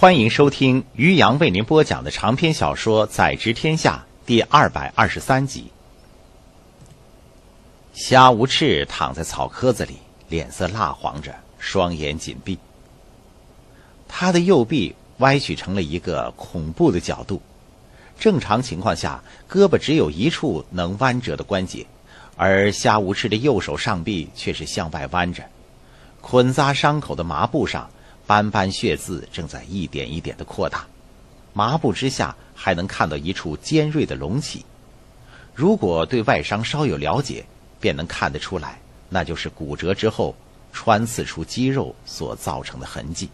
欢迎收听于洋为您播讲的长篇小说《宰执天下》第二百二十三集。虾无赤躺在草窠子里，脸色蜡黄着，双眼紧闭。他的右臂歪曲成了一个恐怖的角度。正常情况下，胳膊只有一处能弯折的关节，而虾无赤的右手上臂却是向外弯着。捆扎伤口的麻布上。斑斑血渍正在一点一点的扩大，麻布之下还能看到一处尖锐的隆起。如果对外伤稍有了解，便能看得出来，那就是骨折之后穿刺出肌肉所造成的痕迹。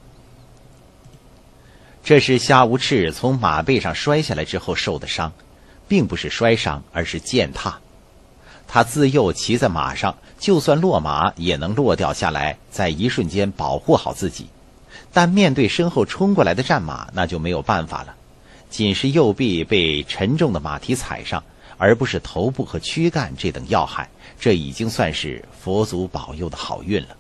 这是夏无赤从马背上摔下来之后受的伤，并不是摔伤，而是践踏。他自幼骑在马上，就算落马也能落掉下来，在一瞬间保护好自己。但面对身后冲过来的战马，那就没有办法了。仅是右臂被沉重的马蹄踩上，而不是头部和躯干这等要害，这已经算是佛祖保佑的好运了。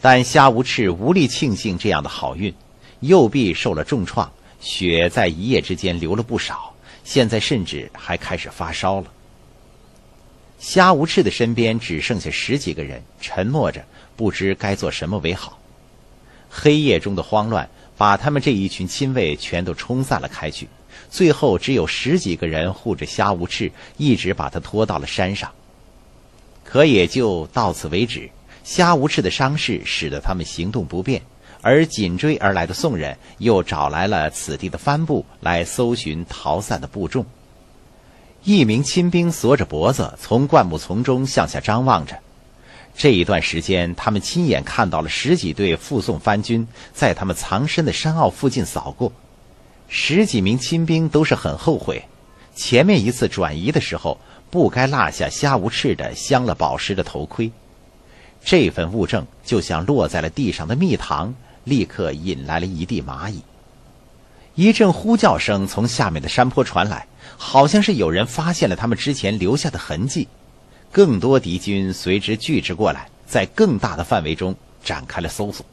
但虾无赤无力庆幸这样的好运，右臂受了重创，血在一夜之间流了不少，现在甚至还开始发烧了。虾无赤的身边只剩下十几个人，沉默着，不知该做什么为好。黑夜中的慌乱，把他们这一群亲卫全都冲散了开去。最后只有十几个人护着虾无赤，一直把他拖到了山上。可也就到此为止。虾无赤的伤势使得他们行动不便，而紧追而来的宋人又找来了此地的帆布来搜寻逃散的部众。一名亲兵缩着脖子从灌木丛中向下张望着。这一段时间，他们亲眼看到了十几队护送番军在他们藏身的山坳附近扫过。十几名亲兵都是很后悔，前面一次转移的时候不该落下虾无翅的镶了宝石的头盔。这份物证就像落在了地上的蜜糖，立刻引来了一地蚂蚁。一阵呼叫声从下面的山坡传来，好像是有人发现了他们之前留下的痕迹。更多敌军随之聚之过来，在更大的范围中展开了搜索。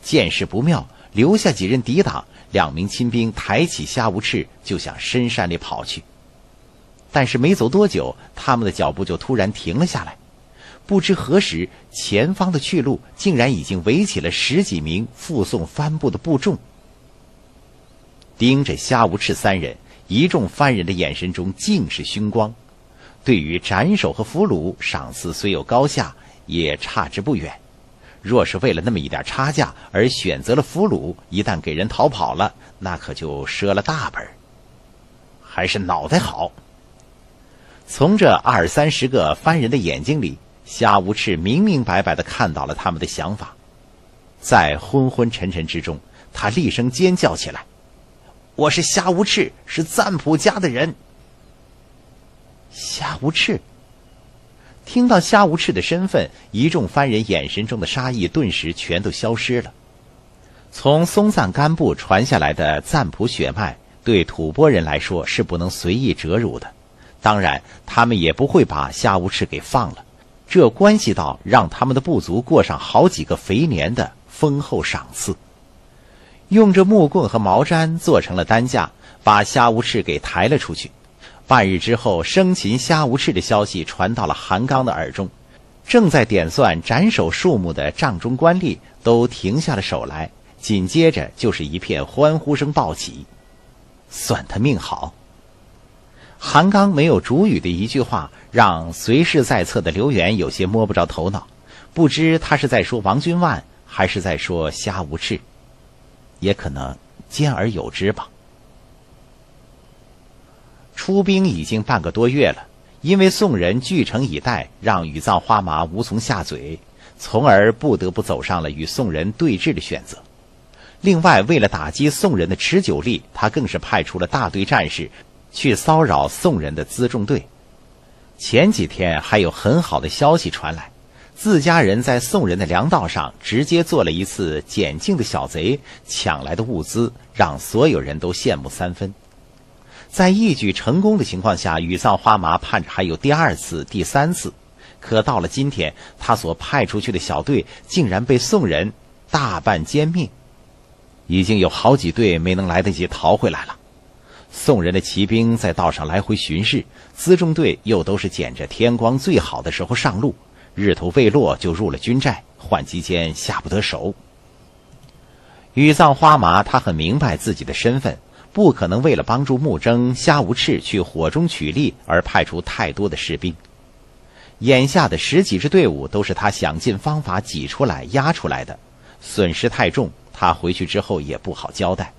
见势不妙，留下几人抵挡，两名亲兵抬起虾无翅就向深山里跑去。但是没走多久，他们的脚步就突然停了下来。不知何时，前方的去路竟然已经围起了十几名附送帆布的部众，盯着虾无翅三人。一众番人的眼神中尽是凶光。对于斩首和俘虏，赏赐虽有高下，也差之不远。若是为了那么一点差价而选择了俘虏，一旦给人逃跑了，那可就赊了大本。还是脑袋好。从这二三十个番人的眼睛里，夏无赤明明白白的看到了他们的想法。在昏昏沉沉之中，他厉声尖叫起来：“我是夏无赤，是赞普家的人。”夏无赤听到夏无赤的身份，一众番人眼神中的杀意顿时全都消失了。从松赞干部传下来的赞普血脉，对吐蕃人来说是不能随意折辱的。当然，他们也不会把夏无赤给放了，这关系到让他们的部族过上好几个肥年的丰厚赏赐。用着木棍和毛毡做成了担架，把夏无赤给抬了出去。半日之后，生擒虾无赤的消息传到了韩刚的耳中，正在点算斩首数目的帐中官吏都停下了手来，紧接着就是一片欢呼声暴起。算他命好！韩刚没有主语的一句话，让随侍在侧的刘元有些摸不着头脑，不知他是在说王君万，还是在说虾无赤，也可能兼而有之吧。出兵已经半个多月了，因为宋人据城以待，让羽藏花麻无从下嘴，从而不得不走上了与宋人对峙的选择。另外，为了打击宋人的持久力，他更是派出了大队战士去骚扰宋人的辎重队。前几天还有很好的消息传来，自家人在宋人的粮道上直接做了一次简净的小贼，抢来的物资让所有人都羡慕三分。在一举成功的情况下，羽藏花麻盼着还有第二次、第三次，可到了今天，他所派出去的小队竟然被宋人大半歼灭。已经有好几队没能来得及逃回来了。宋人的骑兵在道上来回巡视，辎重队又都是捡着天光最好的时候上路，日头未落就入了军寨，换机间下不得手。羽藏花麻他很明白自己的身份，不可能为了帮助穆征、虾无赤去火中取栗而派出太多的士兵。眼下的十几支队伍都是他想尽方法挤出来、压出来的，损失太重，他回去之后也不好交代。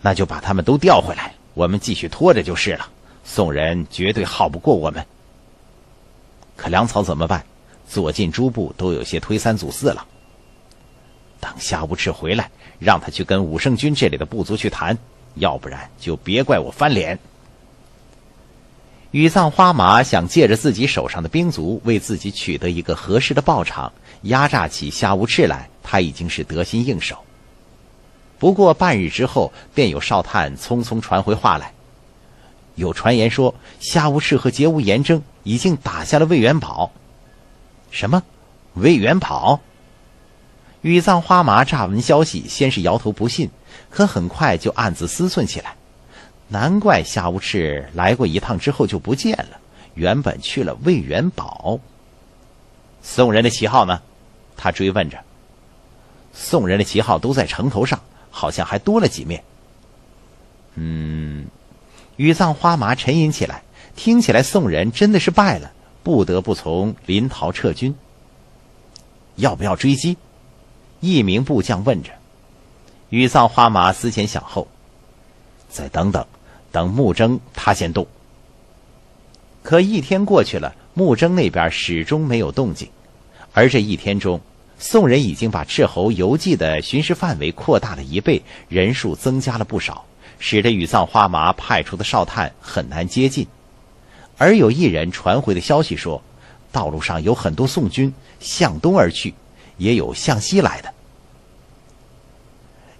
那就把他们都调回来，我们继续拖着就是了。宋人绝对耗不过我们。可粮草怎么办？左近诸部都有些推三阻四了。等夏无赤回来，让他去跟武圣军这里的部族去谈，要不然就别怪我翻脸。羽藏花马想借着自己手上的兵卒，为自己取得一个合适的报偿，压榨起夏无赤来，他已经是得心应手。不过半日之后，便有哨探匆匆传回话来。有传言说，夏无赤和桀无言争已经打下了魏元宝。什么？魏元宝？羽藏花麻乍闻消息，先是摇头不信，可很快就暗自思忖起来。难怪夏无赤来过一趟之后就不见了，原本去了魏元宝。宋人的旗号呢？他追问着。宋人的旗号都在城头上。好像还多了几面。嗯，羽藏花麻沉吟起来，听起来宋人真的是败了，不得不从临洮撤军。要不要追击？一名部将问着。羽藏花麻思前想后，再等等，等穆征他先动。可一天过去了，穆征那边始终没有动静，而这一天中。宋人已经把斥候游记的巡视范围扩大了一倍，人数增加了不少，使得羽藏花麻派出的哨探很难接近。而有一人传回的消息说，道路上有很多宋军向东而去，也有向西来的。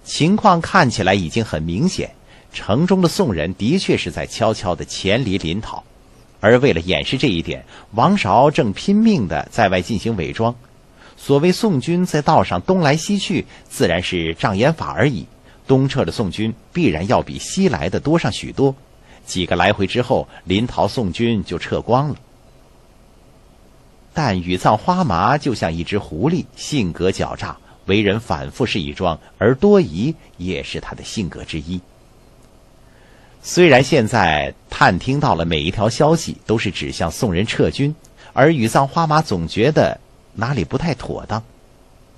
情况看起来已经很明显，城中的宋人的确是在悄悄的潜离临洮，而为了掩饰这一点，王韶正拼命的在外进行伪装。所谓宋军在道上东来西去，自然是障眼法而已。东撤的宋军必然要比西来的多上许多。几个来回之后，临洮宋军就撤光了。但羽藏花麻就像一只狐狸，性格狡诈，为人反复是一桩，而多疑也是他的性格之一。虽然现在探听到了每一条消息都是指向宋人撤军，而羽藏花麻总觉得。哪里不太妥当？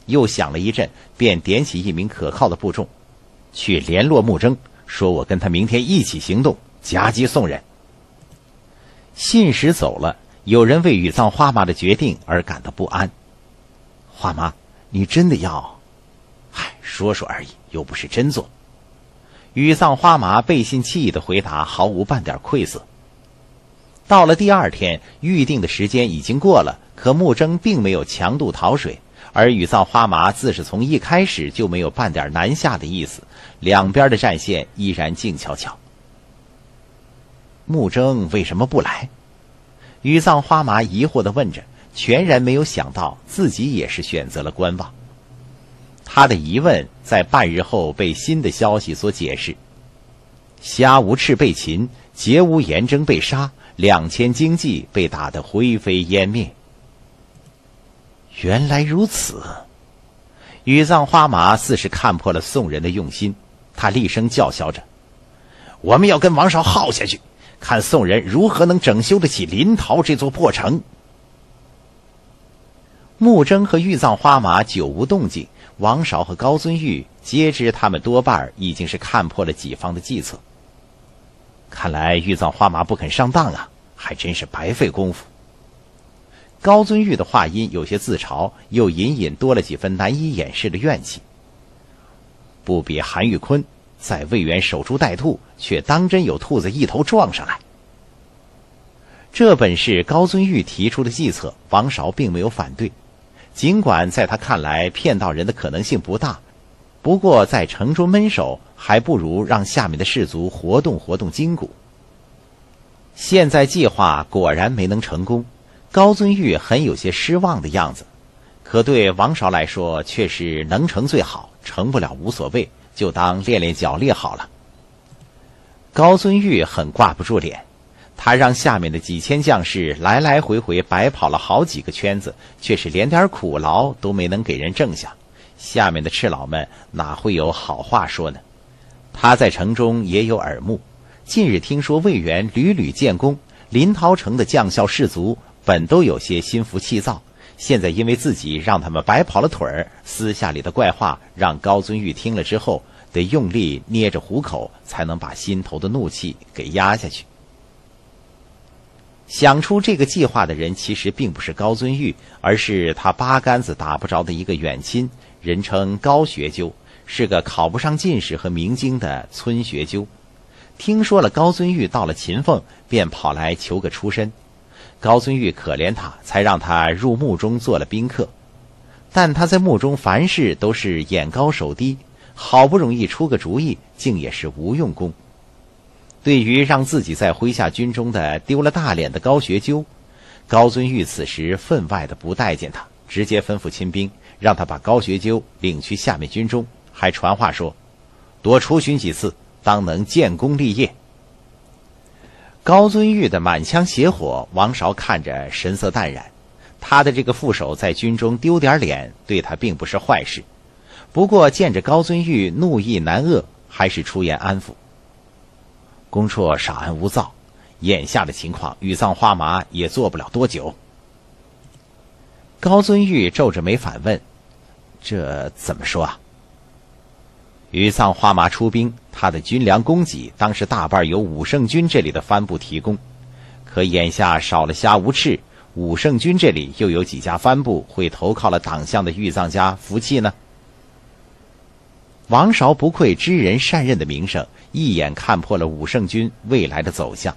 又想了一阵，便点起一名可靠的部众，去联络穆征，说我跟他明天一起行动，夹击宋人。信使走了，有人为羽藏花麻的决定而感到不安。花麻，你真的要？嗨，说说而已，又不是真做。羽藏花麻背信弃义的回答，毫无半点愧色。到了第二天，预定的时间已经过了。可穆征并没有强渡桃水，而羽藏花麻自是从一开始就没有半点南下的意思，两边的战线依然静悄悄。穆征为什么不来？羽藏花麻疑惑地问着，全然没有想到自己也是选择了观望。他的疑问在半日后被新的消息所解释：虾无赤被擒，桀无言征被杀，两千精骑被打得灰飞烟灭。原来如此，羽藏花麻似是看破了宋人的用心，他厉声叫嚣着：“我们要跟王韶耗下去，看宋人如何能整修得起临洮这座破城。”穆征和玉藏花马久无动静，王韶和高尊玉皆知他们多半已经是看破了己方的计策。看来玉藏花马不肯上当啊，还真是白费功夫。高尊玉的话音有些自嘲，又隐隐多了几分难以掩饰的怨气。不比韩玉坤在魏源守株待兔，却当真有兔子一头撞上来。这本是高尊玉提出的计策，王韶并没有反对。尽管在他看来骗到人的可能性不大，不过在城中闷守，还不如让下面的士卒活动活动筋骨。现在计划果然没能成功。高尊玉很有些失望的样子，可对王韶来说却是能成最好，成不了无所谓，就当练练脚力好了。高遵玉很挂不住脸，他让下面的几千将士来来回回白跑了好几个圈子，却是连点苦劳都没能给人挣下。下面的赤老们哪会有好话说呢？他在城中也有耳目，近日听说魏源屡屡建功，临洮城的将校士卒本都有些心浮气躁，现在因为自己让他们白跑了腿儿，私下里的怪话让高尊玉听了之后。得用力捏着虎口，才能把心头的怒气给压下去。想出这个计划的人，其实并不是高尊玉，而是他八竿子打不着的一个远亲，人称高学究，是个考不上进士和明经的村学究。听说了高尊玉到了秦凤，便跑来求个出身。高遵玉可怜他，才让他入墓中做了宾客。但他在墓中凡事都是眼高手低。好不容易出个主意，竟也是无用功。对于让自己在麾下军中的丢了大脸的高学究，高遵玉此时分外的不待见他，直接吩咐亲兵，让他把高学究领去下面军中，还传话说：多出巡几次，当能建功立业。高遵玉的满腔邪火，王韶看着神色淡然。他的这个副手在军中丢点脸，对他并不是坏事。不过见着高遵玉怒意难遏，还是出言安抚。公绰少安无躁，眼下的情况，羽藏花麻也做不了多久。高遵玉皱着眉反问：“这怎么说啊？”羽藏花麻出兵，他的军粮供给当时大半由武圣军这里的帆布提供，可眼下少了虾无赤，武圣军这里又有几家帆布会投靠了党项的玉藏家服气呢？王韶不愧知人善任的名声，一眼看破了武圣军未来的走向。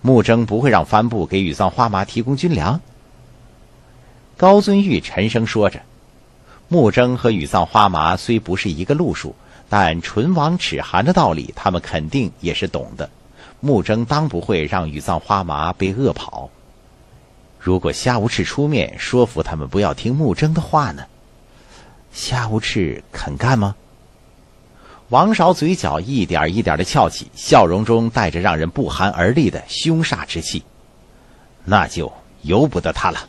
穆征不会让帆布给羽藏花麻提供军粮。高遵玉沉声说着：“穆征和羽藏花麻虽不是一个路数，但唇亡齿寒的道理，他们肯定也是懂的。穆征当不会让羽藏花麻被饿跑。如果夏无赤出面说服他们不要听穆征的话呢？”夏无赤肯干吗？王韶嘴角一点一点的翘起，笑容中带着让人不寒而栗的凶煞之气。那就由不得他了。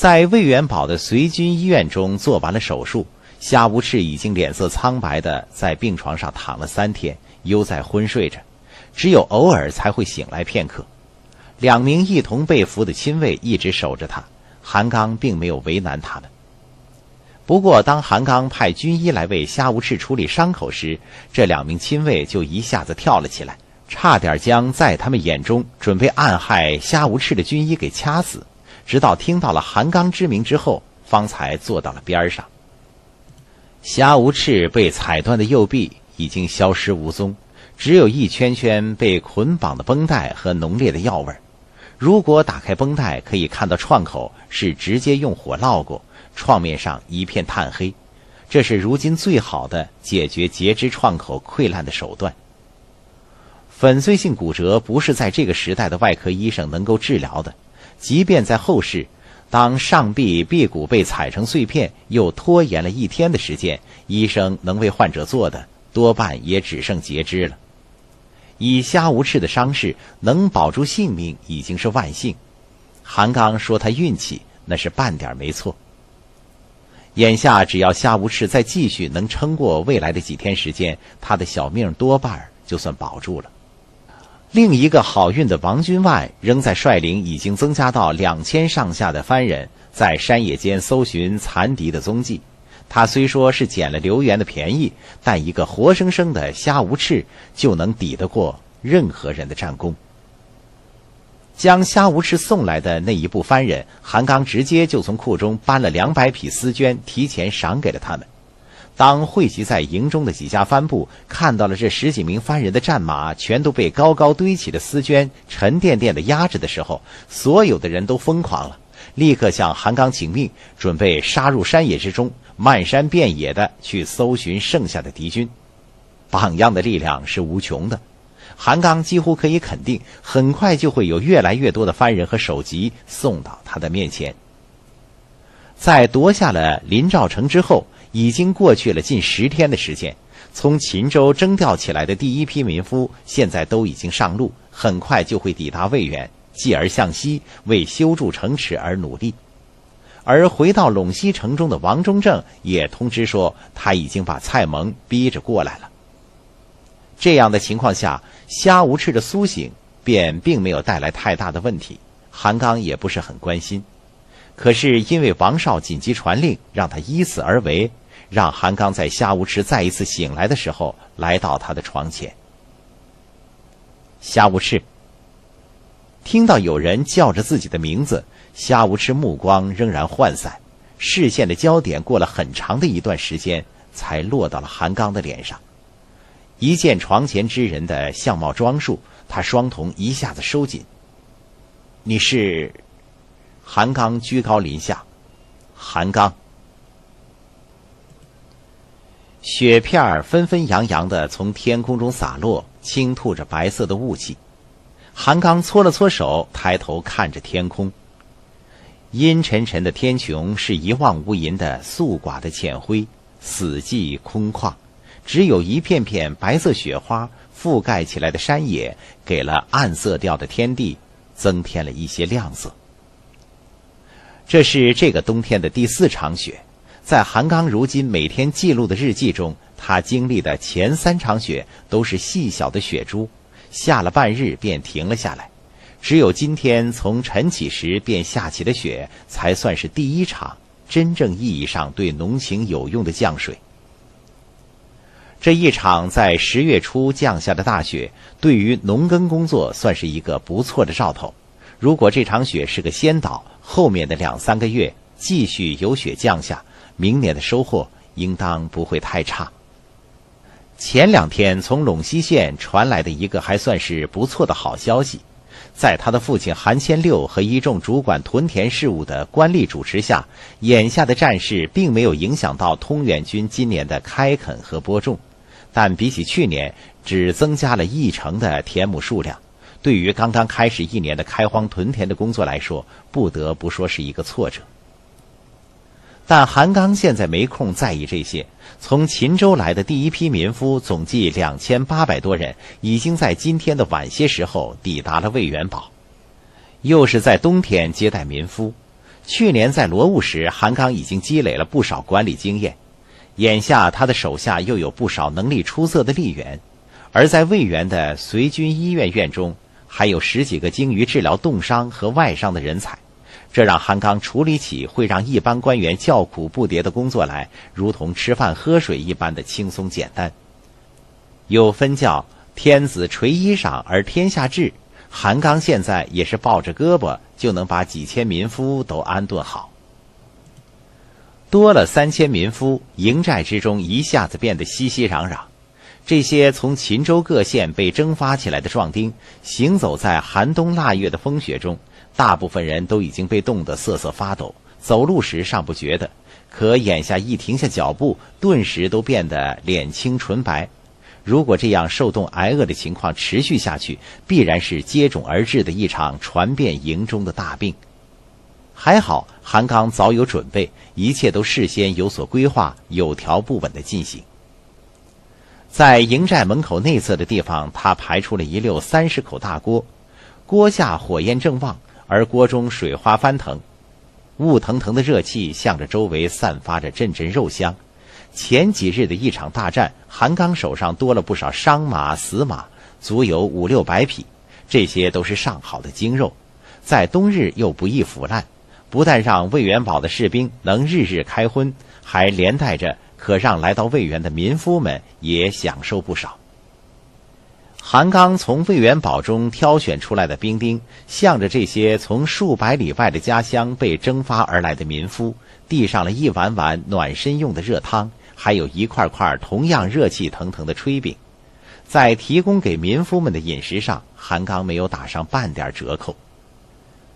在魏元宝的随军医院中做完了手术，夏无赤已经脸色苍白的在病床上躺了三天，悠哉昏睡着，只有偶尔才会醒来片刻。两名一同被俘的亲卫一直守着他，韩刚并没有为难他们。不过，当韩刚派军医来为夏无赤处理伤口时，这两名亲卫就一下子跳了起来，差点将在他们眼中准备暗害夏无赤的军医给掐死。直到听到了韩刚之名之后，方才坐到了边上。夏无赤被踩断的右臂已经消失无踪，只有一圈圈被捆绑的绷带和浓烈的药味儿如果打开绷带，可以看到创口是直接用火烙过。创面上一片炭黑，这是如今最好的解决截肢创口溃烂的手段。粉碎性骨折不是在这个时代的外科医生能够治疗的，即便在后世，当上臂臂骨被踩成碎片，又拖延了一天的时间，医生能为患者做的多半也只剩截肢了。以虾无赤的伤势能保住性命已经是万幸。韩刚说他运气，那是半点没错。眼下只要夏无赤再继续能撑过未来的几天时间，他的小命多半就算保住了。另一个好运的王君万仍在率领已经增加到两千上下的番人，在山野间搜寻残敌的踪迹。他虽说是捡了刘元的便宜，但一个活生生的虾无赤就能抵得过任何人的战功。将虾无赤送来的那一部番人，韩刚直接就从库中搬了两百匹丝绢，提前赏给了他们。当汇集在营中的几家帆部看到了这十几名番人的战马全都被高高堆起的丝绢沉甸甸的压着的时候，所有的人都疯狂了，立刻向韩刚请命，准备杀入山野之中，漫山遍野的去搜寻剩下的敌军。榜样的力量是无穷的。韩刚几乎可以肯定，很快就会有越来越多的藩人和首级送到他的面前。在夺下了林兆城之后，已经过去了近十天的时间。从秦州征调起来的第一批民夫，现在都已经上路，很快就会抵达魏源，继而向西为修筑城池而努力。而回到陇西城中的王中正也通知说，他已经把蔡蒙逼着过来了。这样的情况下，虾无赤的苏醒便并没有带来太大的问题，韩刚也不是很关心。可是因为王绍紧急传令，让他依此而为。让韩刚在夏无池再一次醒来的时候，来到他的床前。夏无赤听到有人叫着自己的名字，夏无赤目光仍然涣散，视线的焦点过了很长的一段时间，才落到了韩刚的脸上。一见床前之人的相貌装束，他双瞳一下子收紧。你是？韩刚居高临下，韩刚。雪片儿纷纷扬扬的从天空中洒落，倾吐着白色的雾气。韩刚搓了搓手，抬头看着天空。阴沉沉的天穹是一望无垠的素寡的浅灰，死寂空旷，只有一片片白色雪花覆盖起来的山野，给了暗色调的天地增添了一些亮色。这是这个冬天的第四场雪。在韩刚如今每天记录的日记中，他经历的前三场雪都是细小的雪珠，下了半日便停了下来。只有今天从晨起时便下起的雪，才算是第一场真正意义上对农情有用的降水。这一场在十月初降下的大雪，对于农耕工作算是一个不错的兆头。如果这场雪是个先导，后面的两三个月继续有雪降下。明年的收获应当不会太差。前两天从陇西县传来的一个还算是不错的好消息，在他的父亲韩千六和一众主管屯田事务的官吏主持下，眼下的战事并没有影响到通远军今年的开垦和播种，但比起去年只增加了一成的田亩数量，对于刚刚开始一年的开荒屯田的工作来说，不得不说是一个挫折。但韩刚现在没空在意这些。从秦州来的第一批民夫，总计两千八百多人，已经在今天的晚些时候抵达了魏元宝。又是在冬天接待民夫。去年在罗务时，韩刚已经积累了不少管理经验。眼下他的手下又有不少能力出色的吏员，而在魏源的随军医院院中，还有十几个精于治疗冻伤和外伤的人才。这让韩刚处理起会让一般官员叫苦不迭的工作来，如同吃饭喝水一般的轻松简单。有分叫“天子垂衣裳而天下治”，韩刚现在也是抱着胳膊就能把几千民夫都安顿好。多了三千民夫，营寨之中一下子变得熙熙攘攘。这些从秦州各县被征发起来的壮丁，行走在寒冬腊月的风雪中。大部分人都已经被冻得瑟瑟发抖，走路时尚不觉得，可眼下一停下脚步，顿时都变得脸青唇白。如果这样受冻挨饿的情况持续下去，必然是接踵而至的一场传遍营中的大病。还好韩刚早有准备，一切都事先有所规划，有条不紊地进行。在营寨门口内侧的地方，他排出了一溜三十口大锅，锅下火焰正旺。而锅中水花翻腾，雾腾腾的热气向着周围散发着阵阵肉香。前几日的一场大战，韩刚手上多了不少伤马、死马，足有五六百匹。这些都是上好的精肉，在冬日又不易腐烂，不但让魏元宝的士兵能日日开荤，还连带着可让来到魏源的民夫们也享受不少。韩刚从魏元宝中挑选出来的兵丁，向着这些从数百里外的家乡被征发而来的民夫，递上了一碗碗暖身用的热汤，还有一块块同样热气腾腾的炊饼。在提供给民夫们的饮食上，韩刚没有打上半点折扣。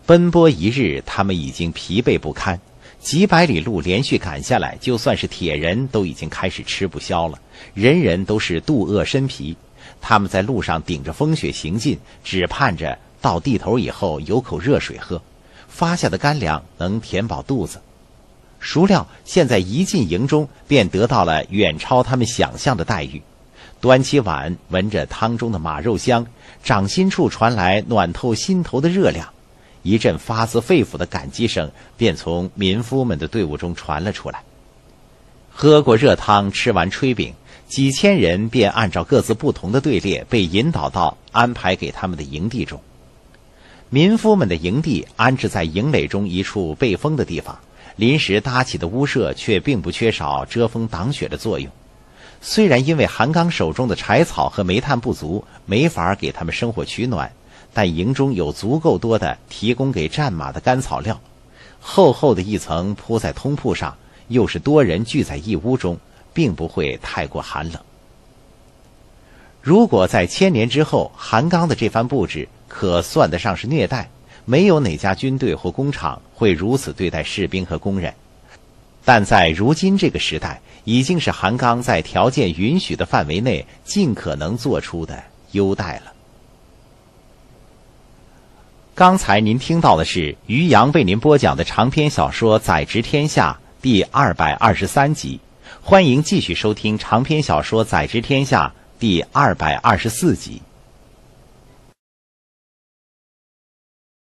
奔波一日，他们已经疲惫不堪，几百里路连续赶下来，就算是铁人都已经开始吃不消了，人人都是肚饿身疲。他们在路上顶着风雪行进，只盼着到地头以后有口热水喝，发下的干粮能填饱肚子。孰料现在一进营中，便得到了远超他们想象的待遇。端起碗，闻着汤中的马肉香，掌心处传来暖透心头的热量，一阵发自肺腑的感激声便从民夫们的队伍中传了出来。喝过热汤，吃完炊饼。几千人便按照各自不同的队列被引导到安排给他们的营地中。民夫们的营地安置在营垒中一处背风的地方，临时搭起的屋舍却并不缺少遮风挡雪的作用。虽然因为韩刚手中的柴草和煤炭不足，没法给他们生火取暖，但营中有足够多的提供给战马的干草料。厚厚的一层铺在通铺上，又是多人聚在一屋中。并不会太过寒冷。如果在千年之后，韩刚的这番布置可算得上是虐待，没有哪家军队或工厂会如此对待士兵和工人。但在如今这个时代，已经是韩刚在条件允许的范围内尽可能做出的优待了。刚才您听到的是于洋为您播讲的长篇小说《宰执天下》第二百二十三集。欢迎继续收听长篇小说《宰执天下》第二百二十四集。